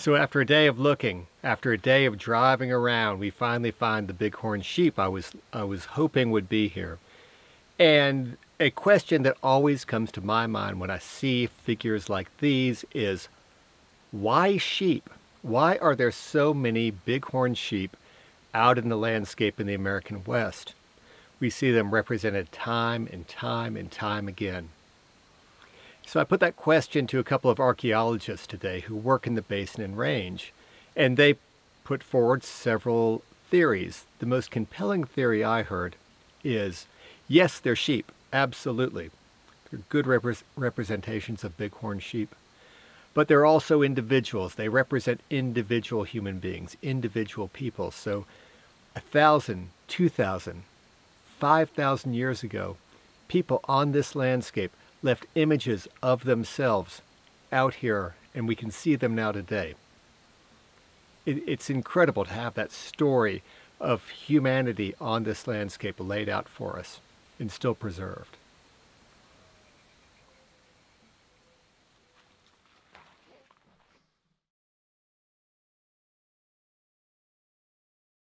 So after a day of looking, after a day of driving around, we finally find the bighorn sheep I was I was hoping would be here. And a question that always comes to my mind when I see figures like these is why sheep? Why are there so many bighorn sheep out in the landscape in the American West? We see them represented time and time and time again. So I put that question to a couple of archaeologists today who work in the basin and range, and they put forward several theories. The most compelling theory I heard is yes, they're sheep, absolutely. They're good repre- representations of bighorn sheep. But they're also individuals. They represent individual human beings, individual people. So a thousand, two thousand, five thousand years ago, people on this landscape left images of themselves out here, and we can see them now today. It, it's incredible to have that story of humanity on this landscape laid out for us and still preserved.